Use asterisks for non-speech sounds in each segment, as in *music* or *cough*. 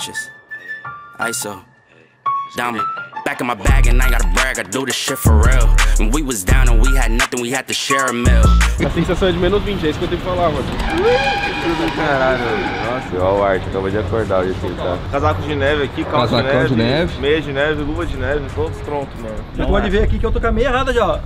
Patches. ISO. Down back in my bag and I ain't gotta brag, I do this shit for real. When we was down and we had nothing, we had to share a meal. A sensação é de menos 20, é isso que eu tenho que falar, mano. Caralho, nossa, ó o Art, acabou de acordar que ele tá. Casaco de neve aqui, calça de Casacão neve, de neve. meia de neve, luva de neve, todos pronto, mano. Já pode ver aqui que eu tô com a meia errada já, ó.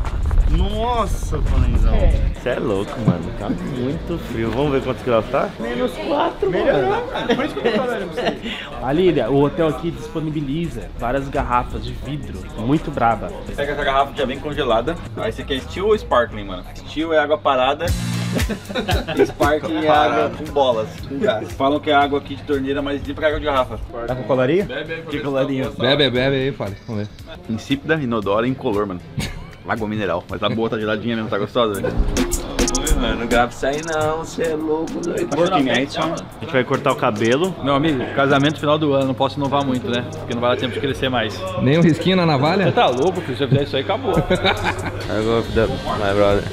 Nossa, panenzão. Você é louco, mano. Tá muito frio. Vamos ver quantos graus tá? Menos 4, mano. Por isso que eu tô falando pra você. *laughs* A Lília, o hotel aqui disponibiliza várias garrafas de vidro, muito braba. Pega essa garrafa que já vem congelada. Aí você quer steel ou sparkling, mano? Steel é água parada. *laughs* sparkling é água com bolas, com gás. Falam que é água aqui de torneira mais limpa que água de garrafa. Tá com colarinho? Que colarinho. Bebe, bebe aí, fale. Vamos ver. Insípida, inodora e incolor, mano. Água mineral. Mas tá boa, tá geladinha mesmo, tá gostosa, velho. Mano, não grava isso aí não, você é louco, doido. Só. A gente vai cortar o cabelo. Meu amigo, casamento final do ano, não posso inovar muito, né? Porque não vai dar tempo de crescer mais. Nem um risquinho na navalha? Tá louco, filho? Se eu fizer isso aí, acabou. I go the, my brother.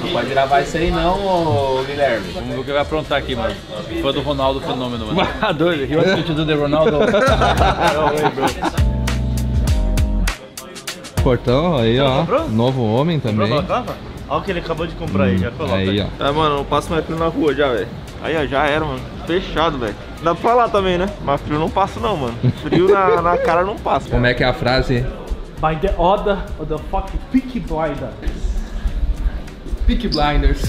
Não pode gravar isso aí não, ô Guilherme. Vamos ver o que vai aprontar aqui, mano. Fã do Ronaldo Fenômeno, mano. *laughs* Doido. He wants me to do the Ronaldo. *laughs* Portão, aí ó. Novo homem também. Olha o que ele acabou de comprar aí, já coloca. Aí, ó. É, mano, não passo mais frio na rua já, velho. Aí, ó, já era, mano. Fechado, velho. Dá pra falar também, né? Mas frio não passo não, mano. Frio na, *laughs* na cara não passa. Como é que é a frase? By the order of the fucking Peaky Blinder. Peak Blinders.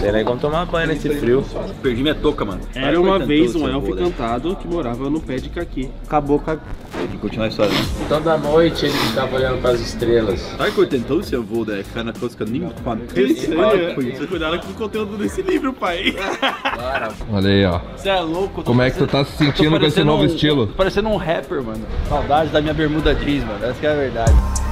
Tem nem como tomar banho nesse frio. Perdi minha touca, mano. Era uma vez um elfo encantado que morava no pé de caqui. Acabou com a... Tem que continuar a história, né? Toda noite ele ficava olhando para as estrelas. Sabe que eu tentou se eu vou da cana tosca nem Você cuidado com o conteúdo desse livro, pai. Olha aí, ó. Você é louco. Como é que tu tá se sentindo com esse novo estilo? Tô parecendo um rapper, mano. Saudade da minha bermuda jeans, mano. Essa que é a verdade.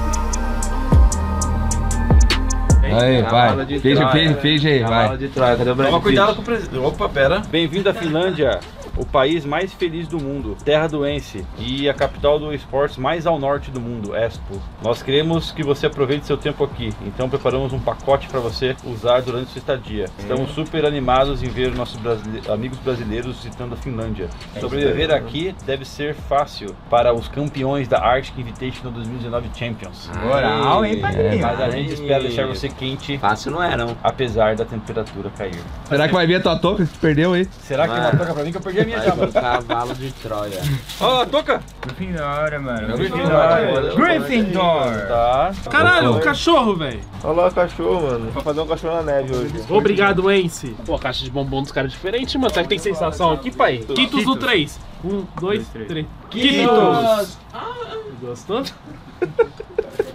Aí, vai. Troia. finge, finge aí, vai. Toma cuidado com o presidente. Opa, pera. Bem-vindo à Finlândia, o país mais feliz do mundo, terra do Ence e a capital do esportes mais ao norte do mundo, Espoo. Nós queremos que você aproveite seu tempo aqui, então preparamos um pacote para você usar durante sua estadia. Estamos super animados em ver nossos brasile- amigos brasileiros visitando a Finlândia. Sobreviver aqui deve ser fácil para os campeões da Arctic Invitational 2019 Champions. Moral, hein, É, padrinho? mas a gente espera deixar você quente, Fácil não é, não. apesar da temperatura cair. Será que vai vir a tua touca que tu perdeu aí? Será que é uma toca pra mim que eu perdi a minha pro mano? cavalo de Troia. Ó, a toca! Gryffindor, mano. Gryffindor. Gryffindor. Tá. Caralho, o cachorro, velho. Olha lá o cachorro, mano. Vou fazer um cachorro na neve hoje. Obrigado, Ence. Pô, a caixa de bombom dos caras é diferente, mano. Será que tem sensação aqui, pai? Quitos no 3. Um, dois, três. Quitos! Gostou? *laughs*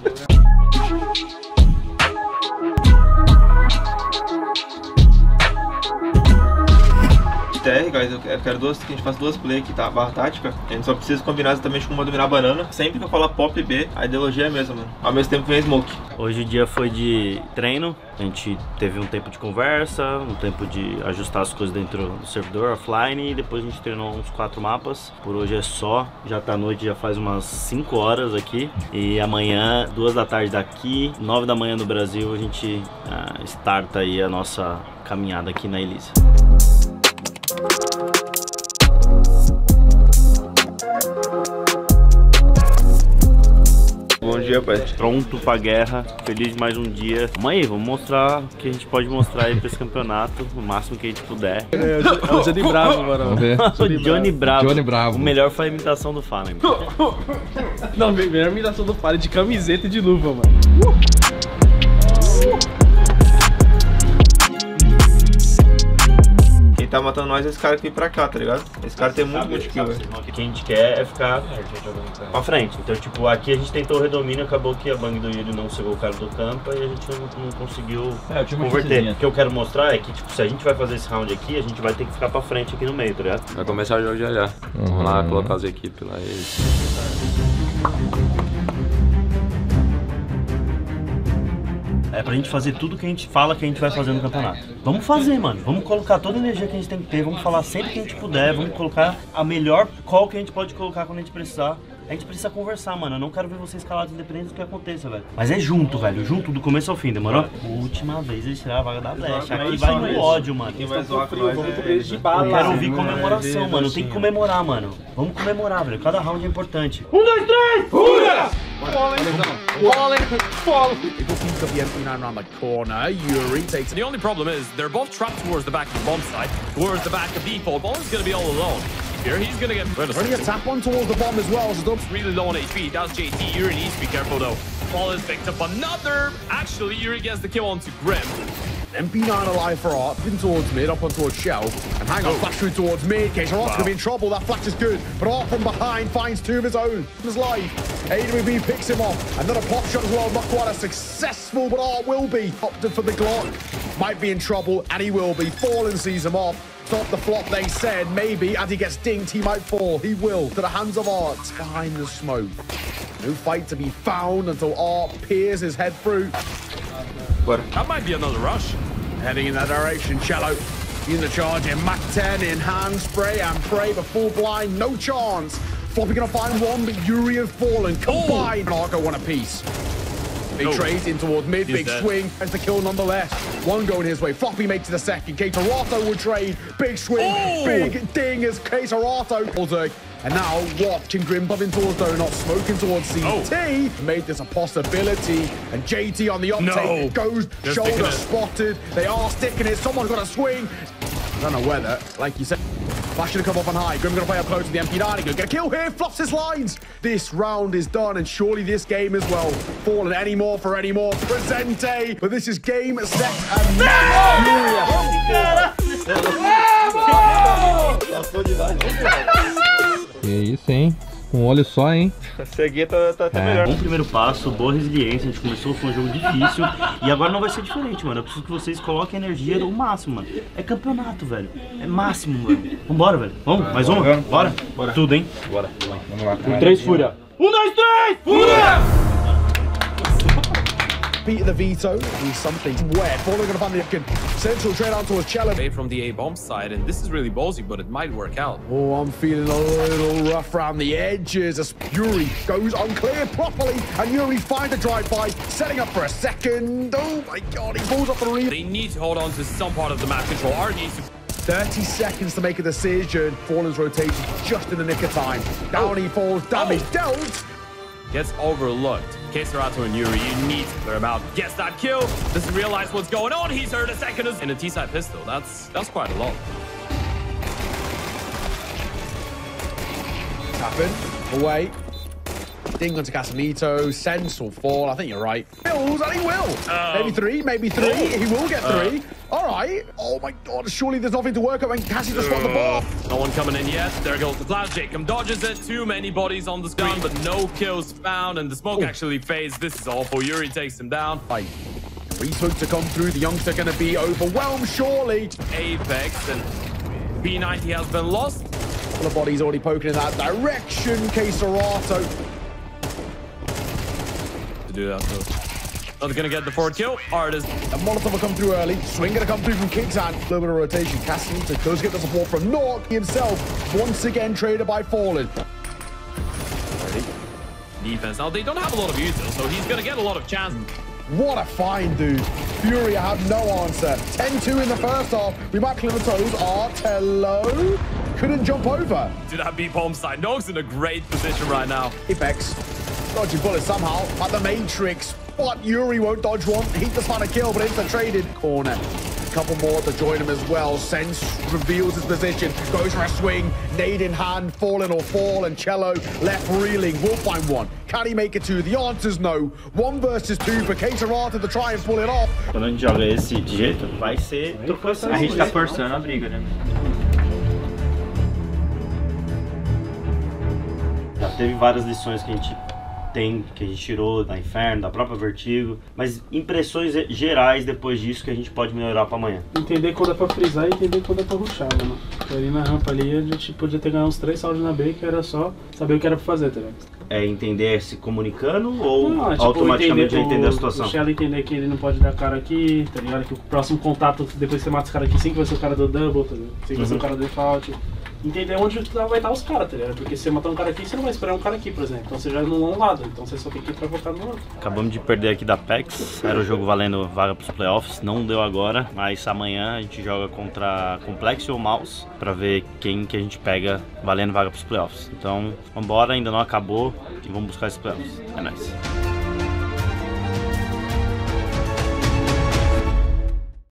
TR, guys, eu quero, duas, que a gente faça duas play aqui, tá? Barra tática. A gente só precisa combinar exatamente como dominar banana. Sempre que eu falar pop B, a ideologia é a mesma, mano. Ao mesmo tempo vem smoke. Hoje o dia foi de treino, a gente teve um tempo de conversa, um tempo de ajustar as coisas dentro do servidor offline e depois a gente treinou uns quatro mapas. Por hoje é só, já tá noite, já faz umas 5 horas aqui e amanhã, duas da tarde daqui, nove da manhã no Brasil, a gente ah, starta aí a nossa caminhada aqui na Elisa. Dia, pai. Pronto pra guerra, feliz de mais um dia. Mãe, vamos mostrar o que a gente pode mostrar aí pra esse campeonato, o máximo que a gente puder. É o Johnny Bravo, mano. Vamos ver. O Johnny Bravo. Johnny Bravo. O melhor foi a imitação do Fallen. *laughs* Não, melhor imitação do Fale de camiseta e de luva, mano. Quem tá matando nós é esse cara que vem pra cá, tá ligado? Esse cara tem muito, muito kill, velho. O que a gente quer é ficar pra frente. Então, tipo, aqui a gente tentou o redomínio, acabou que a bang do Yuri não cegou o cara do campo e a gente não, não conseguiu É, converter. O que eu quero mostrar é que, tipo, se a gente vai fazer esse round aqui, a gente vai ter que ficar pra frente aqui no meio, tá ligado? Vai começar o jogo já já. Vamos lá colocar as equipes lá. É pra gente fazer tudo que a gente fala que a gente vai fazer no campeonato. Vamos fazer, mano. Vamos colocar toda a energia que a gente tem que ter. Vamos falar sempre que a gente puder. Vamos colocar a melhor call que a gente pode colocar quando a gente precisar. A gente precisa conversar, mano. Eu não quero ver vocês calados independente do que aconteça, velho. Mas é junto, velho. Junto do começo ao fim, demorou? Última vez eles tiraram a vaga da brecha. Aqui vai no ódio, mano. Quem vai zoar nós Vamos é- eles de Eu bala. quero ouvir comemoração, mano. Tem que comemorar, mano. Vamos comemorar, velho. Cada round é importante. People think of the MP9 around the corner. Yuri takes The only problem is they're both trapped towards the back of the bomb site, towards the back of Depot. Ball's gonna be all alone. Here, he's gonna get rid of Running a tap one towards the bomb as well. So don't really low on HP. That's JT. Yuri needs to be careful though. Ball has picked up another. Actually, Yuri gets the kill onto Grim. MP9 alive for Art, up in towards mid, up onto a Shell, and hang on, oh. flash through towards mid. Case Art's gonna be in trouble. That flash is good, but Art from behind finds two of his own. His life. AWB picks him off. Another pop shot as well. Not quite as successful, but Art will be. Opted for the Glock. Might be in trouble, and he will be. Fallen sees him off. Stop the flop, they said. Maybe as he gets dinged, he might fall. He will. To the hands of Art behind the smoke. No fight to be found until Art peers his head through. That might be another rush. Heading in that direction, Cello. Using the charge in Mac 10 in hand spray and pray, but full blind, no chance. Floppy gonna find one, but Yuri has fallen. Oh. Combined, and Argo one apiece. Big Oh. trade in towards mid, He's big dead. swing. As the kill nonetheless. One going his way. Floppy makes it a second. Caterotto would trade. Big swing, Oh. big ding as Caterotto. And now watching Grim bumping towards Donut, smoking towards CT. Oh. Made this a possibility. And JT on the uptake No. goes They're shoulder spotted. They are sticking it. Someone's got to swing. I don't know whether, like you said. Flash gonna come up on high. Grim gonna play up close to the MP9. He gonna get a kill here. Flops his lines. This round is done, and surely this game as well. Fallen any more for any more. Presente. But this is game, set, and match. Que isso, hein? Com um olho só, hein? *laughs* Seguir tá, tá até É. melhor. Bom primeiro passo, boa resiliência. A gente começou, foi um jogo difícil. e agora não vai ser diferente, mano. Eu preciso que vocês coloquem energia no máximo, mano. É campeonato, velho. É máximo, velho. Vambora, velho. Vamos? Mais uma? Bora? Bora. Tudo, hein? Bora. Três fúria. Um, dois, três! Fúria! Peter the Veto. He's something wet. Fallen gonna find the fucking central trade on towards Cello. Away from the A bomb side, and this is really ballsy, but it might work out. Oh, I'm feeling a little rough around the edges as Yuri goes unclear properly, and Yuri finds a drive-by, setting up for a second. Oh my god, he pulls up the read. They need to hold on to some part of the map control. R needs to 30 seconds to make a decision. Fallen's rotation just in the nick of time. Down he falls, damage oh. dealt. Gets overlooked. Keserato and Yuri, you need to clear him out. Gets that kill. Doesn't realize what's going on. He's heard a second in a T-side pistol. That's that's quite a lot. Tapping, away. Ding onto Casamito, Sense will fall. I think you're right. Bills, and he will. Oh. maybe three, maybe three. Oh. He will get oh. three. All right. Oh my god, surely there's nothing to work on when Cassie just spot the ball. No one coming in yet. There goes the flash. Jacob dodges it. Too many bodies on the screen, but no kills found. And the smoke actually fades. This is awful. Yuri takes him down. Right. Retweet to come through. The youngster going to be overwhelmed, surely. Apex and B90 has been lost. The body's already poking in that direction. Caserato. To do that though. Not gonna get the fourth kill. Artist. A Molotov will come through early. Swing to come through from King's hand. A little bit of rotation. Casamito does get the support from Nork himself. Once again traded by Fallen. Defense. Now they don't have a lot of util, so he's gonna get a lot of chance. What a find, dude. Fury I have no answer. 10-2 in the first half. We might clear the toes. Artello couldn't jump over. To that B bomb side. Nog's in a great position right now. Apex dodging bullet somehow at the Matrix. But Yuri won't dodge one. He does find a kill, but instant traded. Corner. Couple more to join him as well. Sense reveals his position. Goes for a swing. Nade in hand. Fallen or fall. And Cello left reeling. Will find one. Can he make it two? The answer's no. One versus two for Caterata to try and pull it off. Quando a gente joga esse jeito, vai ser. A gente tá forçando a briga, né? Já teve várias lições que a gente tem, que a gente tirou da Inferno, da própria Vertigo, mas impressões gerais depois disso que a gente pode melhorar pra amanhã. Entender quando é pra frisar e entender quando é pra rushar, mano. Porque ali na rampa ali a gente podia ter ganhado uns três saldos na B, que era só saber o que era pra fazer, tá ligado? É entender se comunicando ou Não, tipo, automaticamente entender entender a situação? O Shell entender que ele não pode dar cara aqui, tá ligado? Que o próximo contato, depois que você mata esse cara aqui, sim que vai ser o cara do double, tá ligado? Sim que vai ser o Uhum. cara do default. Entender onde vai estar os caras, tá ligado? Porque se você matar um cara aqui, você não vai esperar um cara aqui, por exemplo. Então você já é um lado, então você só tem que ir pra focar no outro. Acabamos de perder aqui da PEX, era o jogo valendo vaga pros playoffs, não deu agora, mas amanhã a gente joga contra Complex ou Mouse pra ver quem que a gente pega valendo vaga pros playoffs. Então, vambora, ainda não acabou e vamos buscar esses playoffs. É nóis.